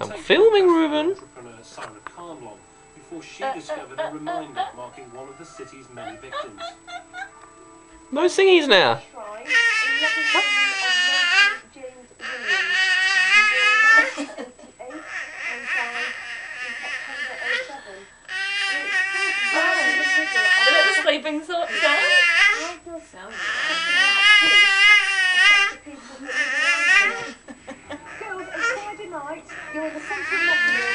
I'm filming, Reuben. before she discovered a reminder marking one of the city's many victims. No singies now. Sleeping sort of 因为서펜치 를.